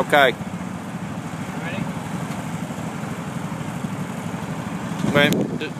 Okay. Ready? Right.